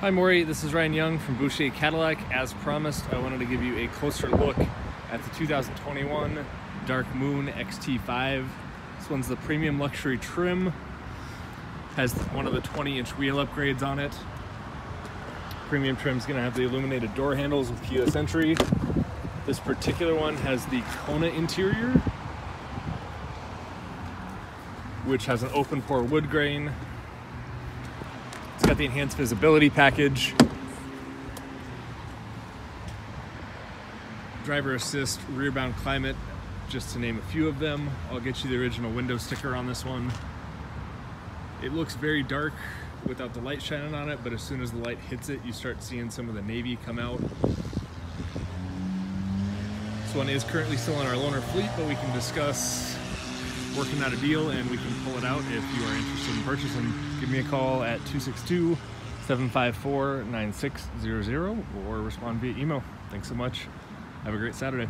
Hi Maury, this is Ryan Young from Boucher Cadillac. As promised, I wanted to give you a closer look at the 2021 Dark Moon XT5. This one's the premium luxury trim. Has one of the 20 inch wheel upgrades on it. Premium trim's gonna have the illuminated door handles with keyless entry. This particular one has the Kona interior, which has an open pore wood grain, got the enhanced visibility package. Driver assist, rear bound climate, just to name a few of them. I'll get you the original window sticker on this one. It looks very dark without the light shining on it, but as soon as the light hits it, you start seeing some of the navy come out. This one is currently still in our loaner fleet, but we can discuss working out a deal and we can pull it out if you are interested in purchasing. Give me a call at 262 754 9600 or respond via email. Thanks so much. Have a great Saturday.